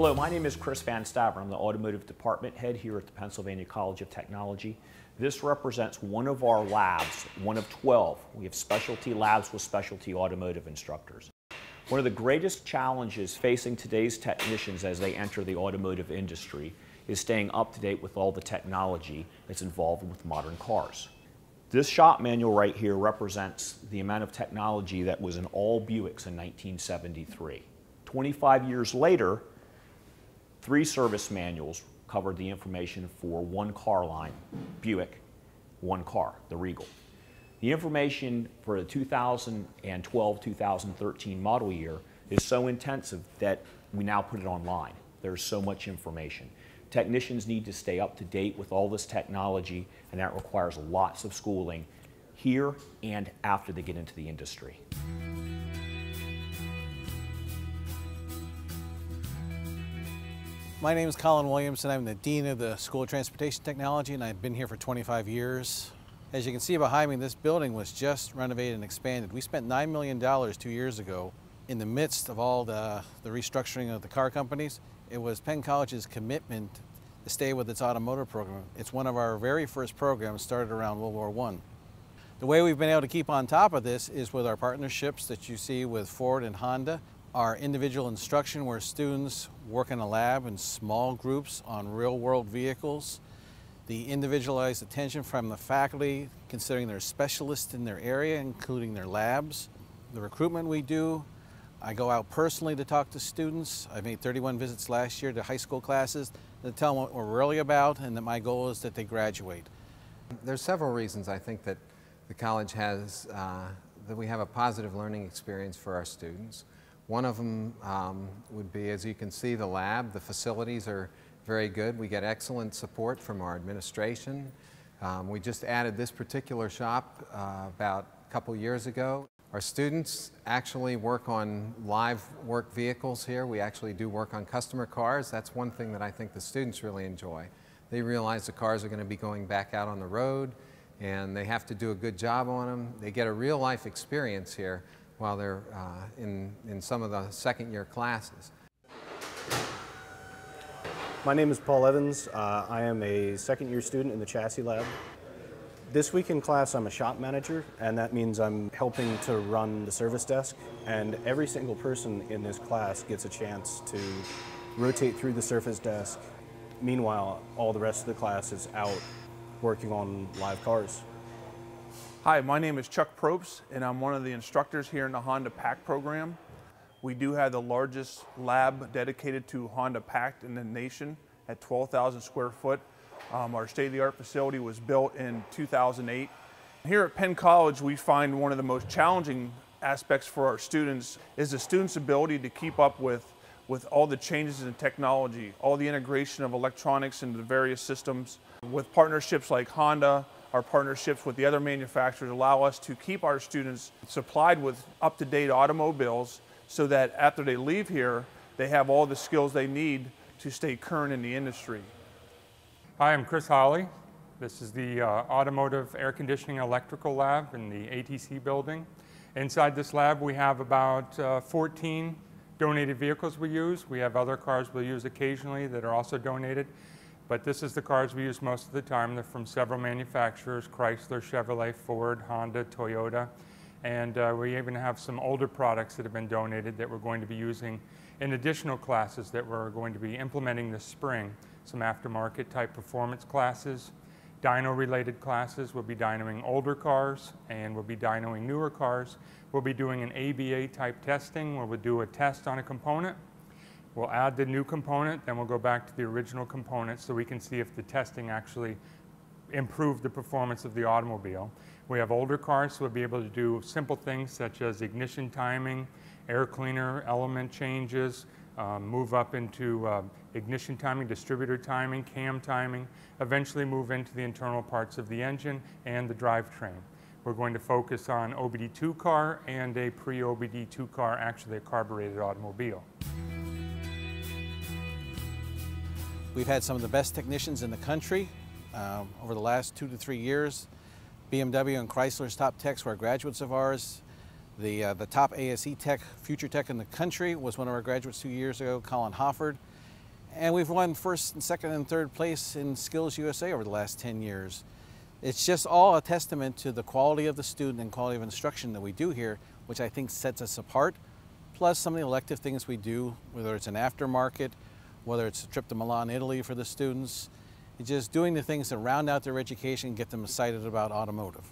Hello, my name is Chris Van Staver. I'm the Automotive Department Head here at the Pennsylvania College of Technology. This represents one of our labs, one of 12. We have specialty labs with specialty automotive instructors. One of the greatest challenges facing today's technicians as they enter the automotive industry is staying up to date with all the technology that's involved with modern cars. This shop manual right here represents the amount of technology that was in all Buicks in 1973. 25 years later, three service manuals covered the information for one car line, Buick, one car, the Regal. The information for the 2012-2013 model year is so intensive that we now put it online. There's so much information. Technicians need to stay up to date with all this technology, and that requires lots of schooling here and after they get into the industry. My name is Colin Williamson. I'm the Dean of the School of Transportation Technology, and I've been here for 25 years. As you can see behind me, this building was just renovated and expanded. We spent $9 million two years ago in the midst of all the, the restructuring of the car companies it was Penn College's commitment to stay with its automotive program. It's one of our very first programs started around World War I. The way we've been able to keep on top of this is with our partnerships that you see with Ford and Honda, our individual instruction where students work in a lab in small groups on real world vehicles, the individualized attention from the faculty considering they're specialists in their area, including their labs, the recruitment we do, I go out personally to talk to students. I made 31 visits last year to high school classes to tell them what we're really about and that my goal is that they graduate. There's several reasons I think that the college has, uh, that we have a positive learning experience for our students. One of them um, would be, as you can see, the lab. The facilities are very good. We get excellent support from our administration. Um, we just added this particular shop uh, about a couple years ago. Our students actually work on live work vehicles here. We actually do work on customer cars. That's one thing that I think the students really enjoy. They realize the cars are going to be going back out on the road and they have to do a good job on them. They get a real life experience here while they're uh, in, in some of the second year classes. My name is Paul Evans. Uh, I am a second year student in the chassis lab. This week in class, I'm a shop manager, and that means I'm helping to run the service desk. And every single person in this class gets a chance to rotate through the service desk. Meanwhile, all the rest of the class is out working on live cars. Hi, my name is Chuck Probst, and I'm one of the instructors here in the Honda PACT program. We do have the largest lab dedicated to Honda PACT in the nation at 12,000 square foot. Um, our state-of-the-art facility was built in 2008. Here at Penn College, we find one of the most challenging aspects for our students is the students' ability to keep up with with all the changes in technology, all the integration of electronics into the various systems. With partnerships like Honda, our partnerships with the other manufacturers allow us to keep our students supplied with up-to-date automobiles so that after they leave here, they have all the skills they need to stay current in the industry. Hi, I'm Chris Holly. This is the uh, Automotive Air Conditioning Electrical Lab in the ATC building. Inside this lab we have about uh, 14 donated vehicles we use. We have other cars we use occasionally that are also donated. But this is the cars we use most of the time. They're from several manufacturers, Chrysler, Chevrolet, Ford, Honda, Toyota. And uh, we even have some older products that have been donated that we're going to be using in additional classes that we're going to be implementing this spring some aftermarket type performance classes. Dyno related classes, we'll be dynoing older cars and we'll be dynoing newer cars. We'll be doing an ABA type testing where we'll do a test on a component. We'll add the new component, then we'll go back to the original component so we can see if the testing actually improved the performance of the automobile. We have older cars, so we'll be able to do simple things such as ignition timing, air cleaner element changes, um, move up into uh, ignition timing, distributor timing, cam timing, eventually move into the internal parts of the engine and the drivetrain. We're going to focus on OBD2 car and a pre-OBD2 car, actually a carbureted automobile. We've had some of the best technicians in the country um, over the last two to three years. BMW and Chrysler's top techs were graduates of ours. The, uh, the top ASE tech, future tech in the country was one of our graduates two years ago, Colin Hofford. And we've won first and second and third place in Skills USA over the last 10 years. It's just all a testament to the quality of the student and quality of instruction that we do here, which I think sets us apart. Plus some of the elective things we do, whether it's an aftermarket, whether it's a trip to Milan, Italy for the students. Just doing the things that round out their education and get them excited about automotive.